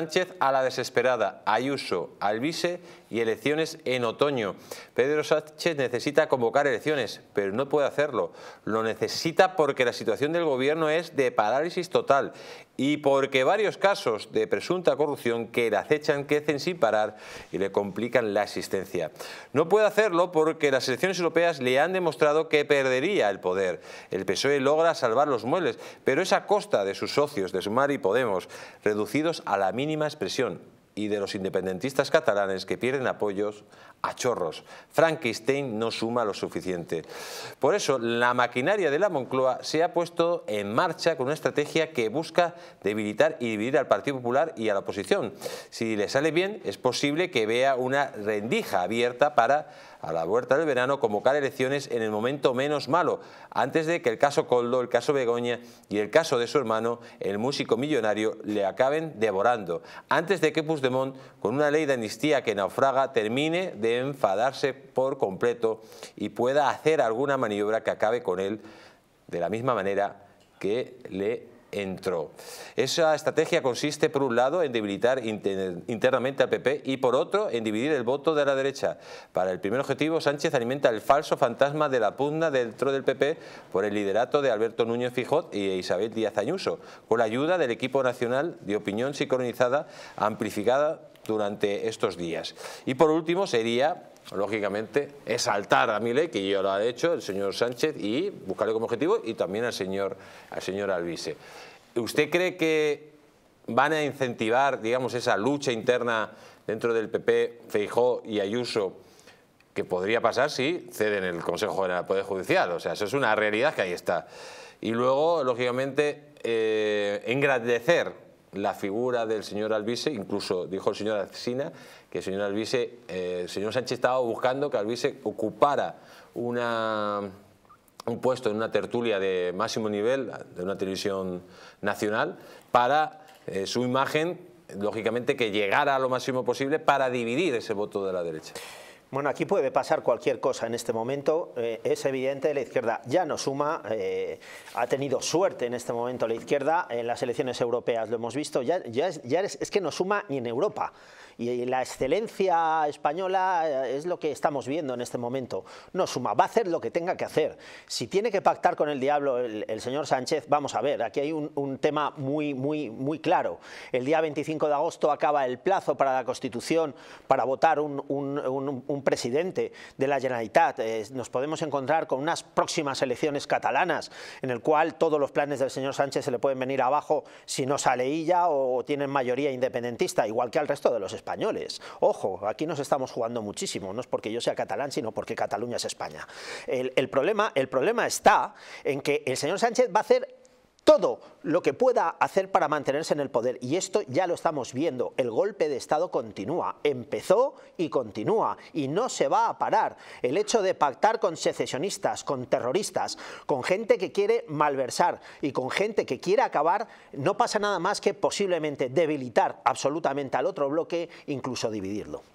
Sánchez a la desesperada, Ayuso, Alvise y elecciones en otoño. Pedro Sánchez necesita convocar elecciones, pero no puede hacerlo. Lo necesita porque la situación del gobierno es de parálisis total y porque varios casos de presunta corrupción que le acechan crecen sin parar y le complican la existencia. No puede hacerlo porque las elecciones europeas le han demostrado que perdería el poder. El PSOE logra salvar los muebles, pero es a costa de sus socios de Sumar y Podemos, reducidos a la mínima expresión y de los independentistas catalanes que pierden apoyos a chorros. Frankenstein no suma lo suficiente. Por eso, la maquinaria de la Moncloa se ha puesto en marcha con una estrategia que busca debilitar y dividir al Partido Popular y a la oposición. Si le sale bien, es posible que vea una rendija abierta para, a la vuelta del verano, convocar elecciones en el momento menos malo, antes de que el caso Coldo, el caso Begoña y el caso de su hermano, el músico millonario, le acaben devorando, antes de que Puigdemont, con una ley de amnistía que naufraga, termine de enfadarse por completo y pueda hacer alguna maniobra que acabe con él de la misma manera que le entró. Esa estrategia consiste, por un lado, en debilitar internamente al PP y, por otro, en dividir el voto de la derecha. Para el primer objetivo, Sánchez alimenta el falso fantasma de la pugna dentro del PP por el liderato de Alberto Núñez Fijot y Isabel Díaz Ayuso, con la ayuda del equipo nacional de opinión sincronizada amplificada durante estos días. Y por último sería, lógicamente, exaltar a Milei, que ya lo ha hecho el señor Sánchez, y buscarle como objetivo, y también al señor, al señor Alvise. ¿Usted cree que van a incentivar, digamos, esa lucha interna dentro del PP, Feijó y Ayuso, que podría pasar si ceden el Consejo General del Poder Judicial? O sea, eso es una realidad que ahí está. Y luego, lógicamente, eh, engrandecer la figura del señor Alvise, incluso dijo el señor Alcina que el señor Alvise, eh, el señor Sánchez estaba buscando que Alvise ocupara un puesto en una tertulia de máximo nivel de una televisión nacional para eh, su imagen, lógicamente que llegara a lo máximo posible para dividir ese voto de la derecha. Bueno, aquí puede pasar cualquier cosa en este momento. Eh, es evidente, la izquierda ya no suma, eh, ha tenido suerte en este momento la izquierda en las elecciones europeas, lo hemos visto, ya, ya, es, que no suma ni en Europa. Y la excelencia española eh, es lo que estamos viendo en este momento. No suma, va a hacer lo que tenga que hacer. Si tiene que pactar con el diablo el, señor Sánchez, vamos a ver, aquí hay un, tema muy, muy, muy claro. El día 25 de agosto acaba el plazo para la Constitución para votar un, un presidente de la Generalitat. Eh, nos podemos encontrar con unas próximas elecciones catalanas en el cual todos los planes del señor Sánchez se le pueden venir abajo si no sale ella o tienen mayoría independentista, igual que al resto de los españoles. Ojo, aquí nos estamos jugando muchísimo, no es porque yo sea catalán, sino porque Cataluña es España. el, problema, el problema está en que el señor Sánchez va a hacer todo lo que pueda hacer para mantenerse en el poder. Y esto ya lo estamos viendo. El golpe de Estado continúa. Empezó y continúa. Y no se va a parar. El hecho de pactar con secesionistas, con terroristas, con gente que quiere malversar y con gente que quiere acabar, no pasa nada más que posiblemente debilitar absolutamente al otro bloque, incluso dividirlo.